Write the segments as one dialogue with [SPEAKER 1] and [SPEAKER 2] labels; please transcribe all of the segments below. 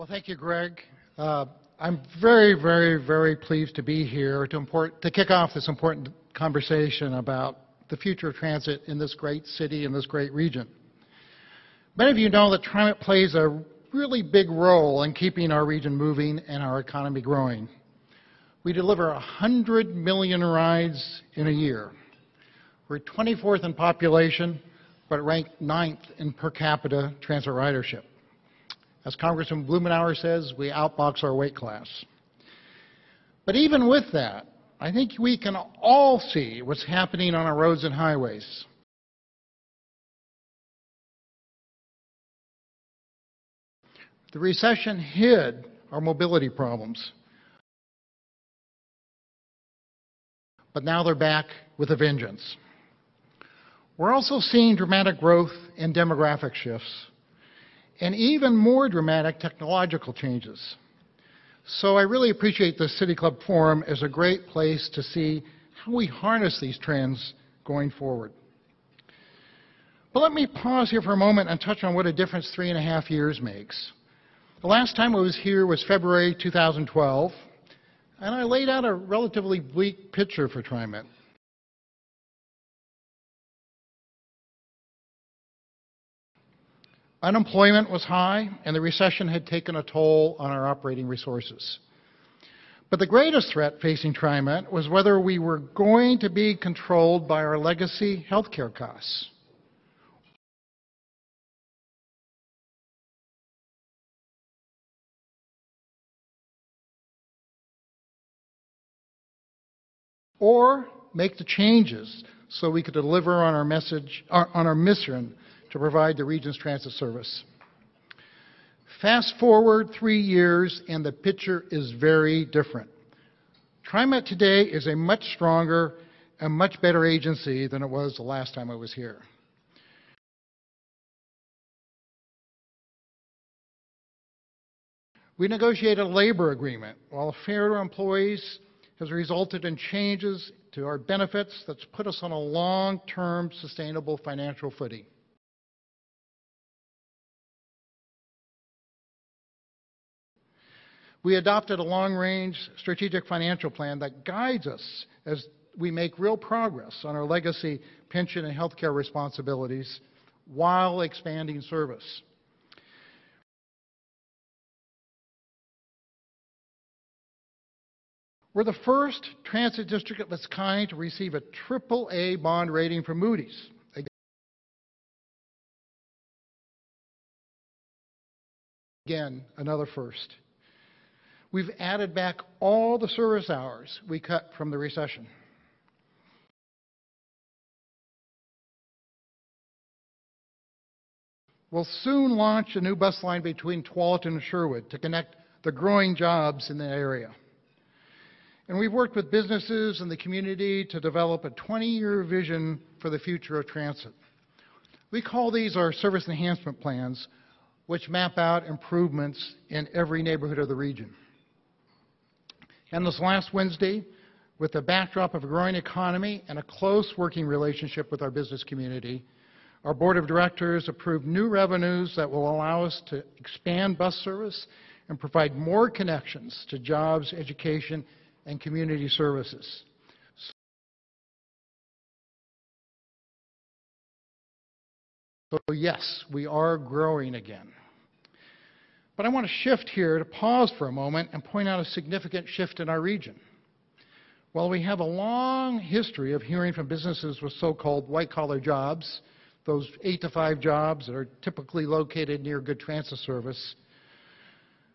[SPEAKER 1] Well, thank you, Greg. Uh, I'm very, very, very pleased to be here to, import, to kick off this important conversation about the future of transit in this great city and this great region. Many of you know that TriMet plays a really big role in keeping our region moving and our economy growing. We deliver 100 million rides in a year. We're 24th in population, but ranked ninth in per capita transit ridership. As Congressman Blumenauer says, we outbox our weight class. But even with that, I think we can all see what's happening on our roads and highways. The recession hid our mobility problems. But now they're back with a vengeance. We're also seeing dramatic growth in demographic shifts and even more dramatic technological changes. So I really appreciate the City Club Forum as a great place to see how we harness these trends going forward. But let me pause here for a moment and touch on what a difference three and a half years makes. The last time I was here was February 2012, and I laid out a relatively bleak picture for TriMet. Unemployment was high, and the recession had taken a toll on our operating resources. But the greatest threat facing TriMet was whether we were going to be controlled by our legacy healthcare costs. Or make the changes so we could deliver on our message, on our mission to provide the region's transit service. Fast forward three years, and the picture is very different. TriMet today is a much stronger and much better agency than it was the last time I was here. We negotiated a labor agreement while fair to employees has resulted in changes to our benefits that's put us on a long-term sustainable financial footing. We adopted a long-range strategic financial plan that guides us as we make real progress on our legacy pension and healthcare responsibilities while expanding service. We're the first transit district of its kind to receive a AAA bond rating from Moody's. Again, another first. We've added back all the service hours we cut from the recession. We'll soon launch a new bus line between Tualatin and Sherwood to connect the growing jobs in the area. And we've worked with businesses and the community to develop a 20-year vision for the future of transit. We call these our service enhancement plans, which map out improvements in every neighborhood of the region. And this last Wednesday, with the backdrop of a growing economy and a close working relationship with our business community, our board of directors approved new revenues that will allow us to expand bus service and provide more connections to jobs, education, and community services. So yes, we are growing again. But I want to shift here to pause for a moment and point out a significant shift in our region. While we have a long history of hearing from businesses with so-called white-collar jobs, those 8 to 5 jobs that are typically located near good transit service,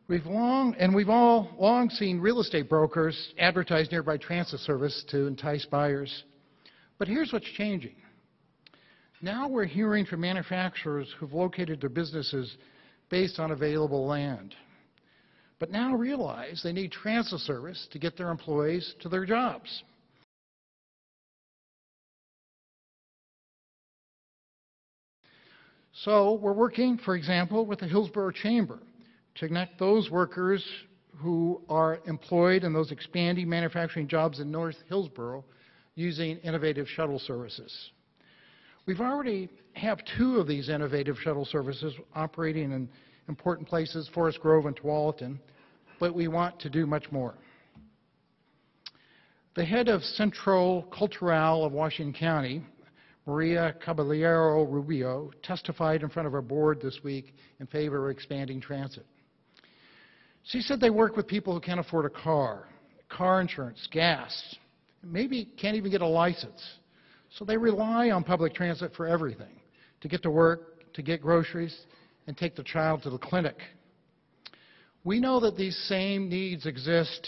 [SPEAKER 1] we've long, and we've all long seen real estate brokers advertise nearby transit service to entice buyers. But here's what's changing. Now we're hearing from manufacturers who've located their businesses based on available land. But now realize they need transit service to get their employees to their jobs. So we're working, for example, with the Hillsboro Chamber to connect those workers who are employed in those expanding manufacturing jobs in North Hillsboro using innovative shuttle services. We've already have two of these innovative shuttle services operating in important places, Forest Grove and Tualatin, but we want to do much more. The head of Centro Cultural of Washington County, Maria Caballero Rubio, testified in front of our board this week in favor of expanding transit. She said they work with people who can't afford a car, car insurance, gas, maybe can't even get a license. So they rely on public transit for everything, to get to work, to get groceries, and take the child to the clinic. We know that these same needs exist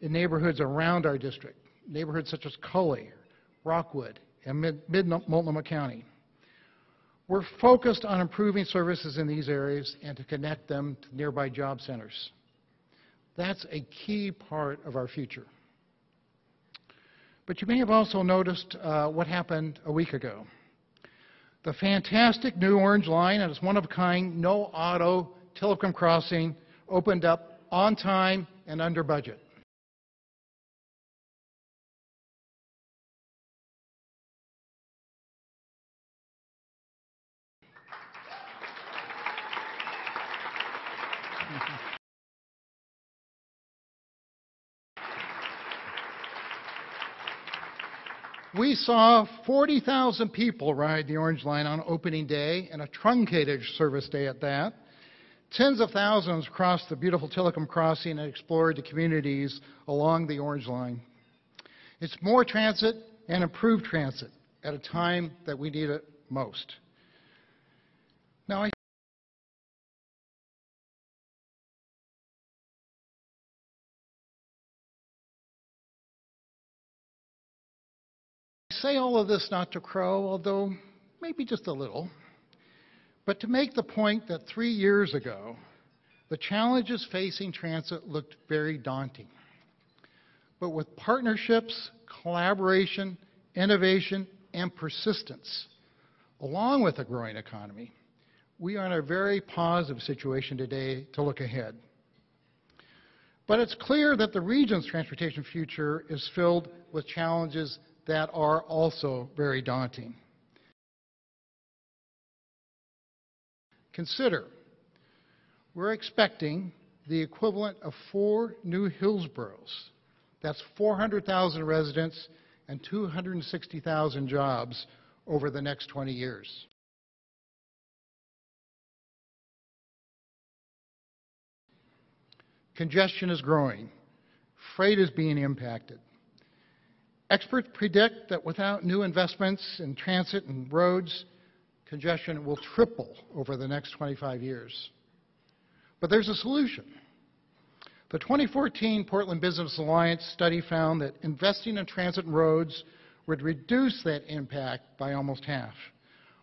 [SPEAKER 1] in neighborhoods around our district, neighborhoods such as Cully, Rockwood, and mid-Multnomah County. We're focused on improving services in these areas and to connect them to nearby job centers. That's a key part of our future. But you may have also noticed uh, what happened a week ago. The fantastic new Orange Line and its one-of-a-kind, no-auto Tilikum crossing opened up on time and under budget. We saw 40,000 people ride the Orange Line on opening day, and a truncated service day at that. Tens of thousands crossed the beautiful Tilikum Crossing and explored the communities along the Orange Line. It's more transit and improved transit at a time that we need it most. Now, I say all of this not to crow, although maybe just a little, but to make the point that three years ago, the challenges facing transit looked very daunting. But with partnerships, collaboration, innovation, and persistence, along with a growing economy, we are in a very positive situation today to look ahead. But it's clear that the region's transportation future is filled with challenges that are also very daunting. Consider, we're expecting the equivalent of four new Hillsboros. That's 400,000 residents and 260,000 jobs over the next 20 years. Congestion is growing. Freight is being impacted. Experts predict that without new investments in transit and roads, congestion will triple over the next 25 years. But there's a solution. The 2014 Portland Business Alliance study found that investing in transit and roads would reduce that impact by almost half,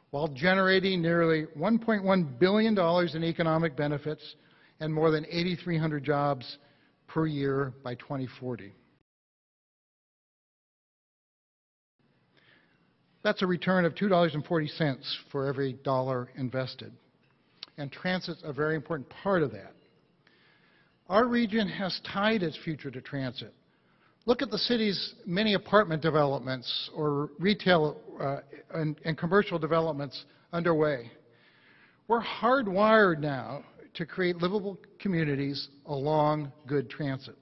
[SPEAKER 1] while generating nearly $1.1 billion in economic benefits and more than 8,300 jobs per year by 2040. That's a return of $2.40 for every dollar invested. And transit's a very important part of that. Our region has tied its future to transit. Look at the city's many apartment developments or retail uh, and, and commercial developments underway. We're hardwired now to create livable communities along good transit.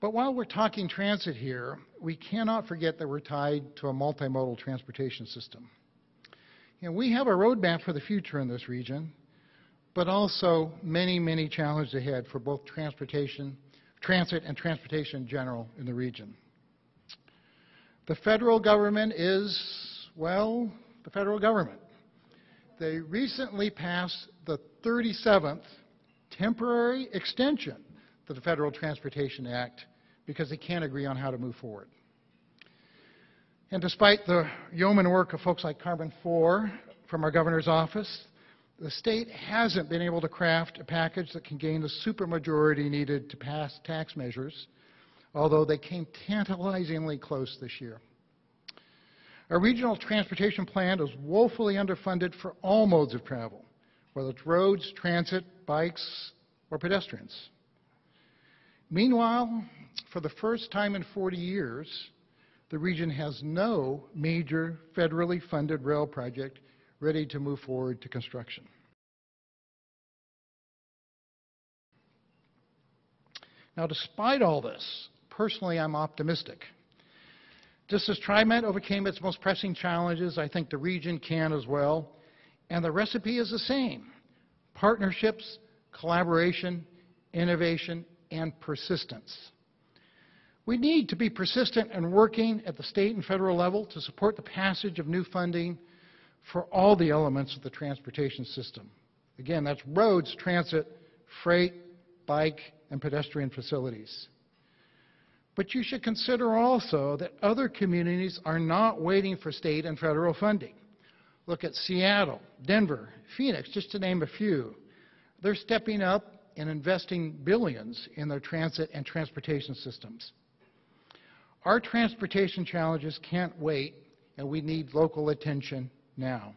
[SPEAKER 1] But while we're talking transit here, we cannot forget that we're tied to a multimodal transportation system. We have a roadmap for the future in this region, but also many, many challenges ahead for both transportation, transit and transportation in general in the region. The federal government is, well, the federal government. They recently passed the 37th temporary extension to the Federal Transportation Act because they can't agree on how to move forward. And despite the yeoman work of folks like Karmen Fore from our governor's office, the state hasn't been able to craft a package that can gain the supermajority needed to pass tax measures, although they came tantalizingly close this year. Our regional transportation plan is woefully underfunded for all modes of travel, whether it's roads, transit, bikes, or pedestrians. Meanwhile, for the first time in 40 years, the region has no major federally funded rail project ready to move forward to construction. Now, despite all this, personally, I'm optimistic. Just as TriMet overcame its most pressing challenges, I think the region can as well. And the recipe is the same partnerships, collaboration, innovation, and persistence. We need to be persistent in working at the state and federal level to support the passage of new funding for all the elements of the transportation system. Again, that's roads, transit, freight, bike, and pedestrian facilities. But you should consider also that other communities are not waiting for state and federal funding. Look at Seattle, Denver, Phoenix, just to name a few. They're stepping up and investing billions in their transit and transportation systems. Our transportation challenges can't wait, and we need local attention now.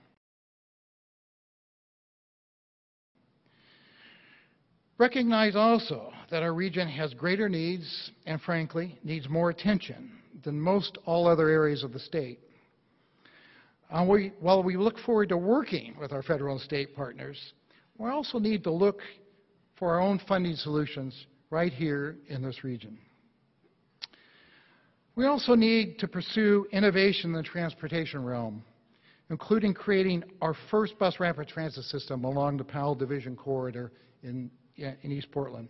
[SPEAKER 1] Recognize also that our region has greater needs and, frankly, needs more attention than most all other areas of the state. Uh, we, while we look forward to working with our federal and state partners, we also need to look for our own funding solutions right here in this region. We also need to pursue innovation in the transportation realm, including creating our first bus rapid transit system along the Powell Division corridor in, in East Portland.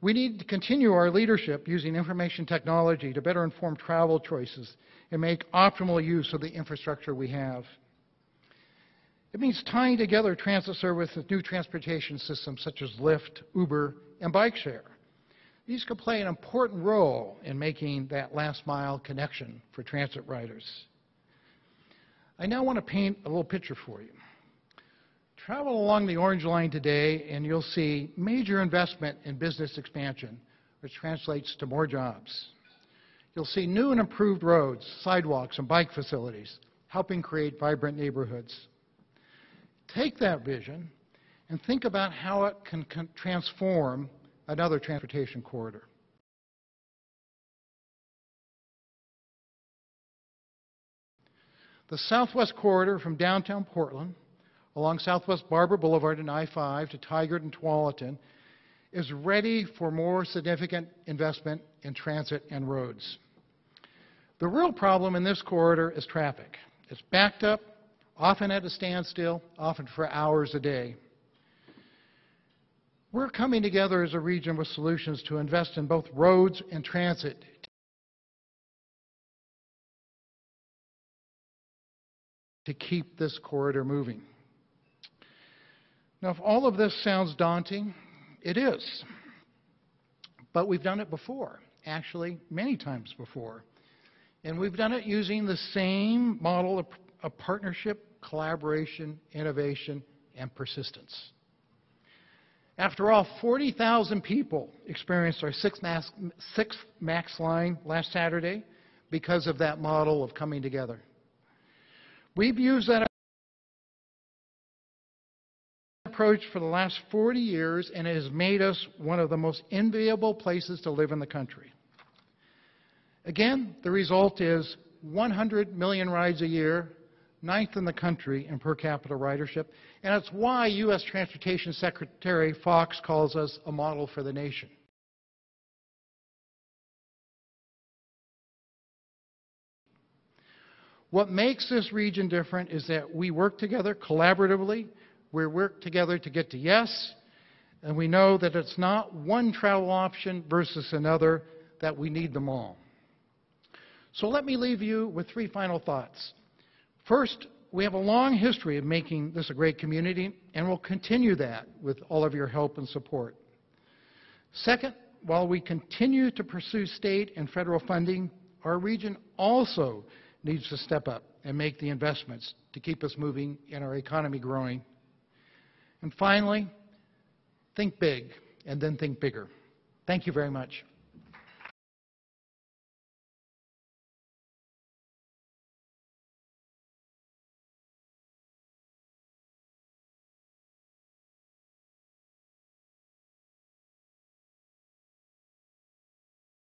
[SPEAKER 1] We need to continue our leadership using information technology to better inform travel choices and make optimal use of the infrastructure we have. It means tying together transit service with new transportation systems such as Lyft, Uber, and bike share. These could play an important role in making that last mile connection for transit riders. I now want to paint a little picture for you. Travel along the Orange Line today and you'll see major investment in business expansion, which translates to more jobs. You'll see new and improved roads, sidewalks, and bike facilities, helping create vibrant neighborhoods. Take that vision and think about how it can transform another transportation corridor. The Southwest Corridor from downtown Portland along Southwest Barbur Boulevard and I-5 to Tigard and Tualatin is ready for more significant investment in transit and roads. The real problem in this corridor is traffic. It's backed up, often at a standstill, often for hours a day. We're coming together as a region with solutions to invest in both roads and transit to keep this corridor moving. Now, if all of this sounds daunting, it is. But we've done it before, actually, many times before. And we've done it using the same model of, of partnership, collaboration, innovation, and persistence. After all, 40,000 people experienced our sixth max, sixth max line last Saturday because of that model of coming together. We've used that approach for the last 40 years, and it has made us one of the most enviable places to live in the country. Again, the result is 100 million rides a year, ninth in the country in per capita ridership, and it's why U.S. Transportation Secretary Foxx calls us a model for the nation. What makes this region different is that we work together collaboratively, we work together to get to yes, and we know that it's not one travel option versus another, that we need them all. So let me leave you with three final thoughts. First, we have a long history of making this a great community, and we'll continue that with all of your help and support. Second, while we continue to pursue state and federal funding, our region also needs to step up and make the investments to keep us moving and our economy growing. And finally, think big and then think bigger. Thank you very much.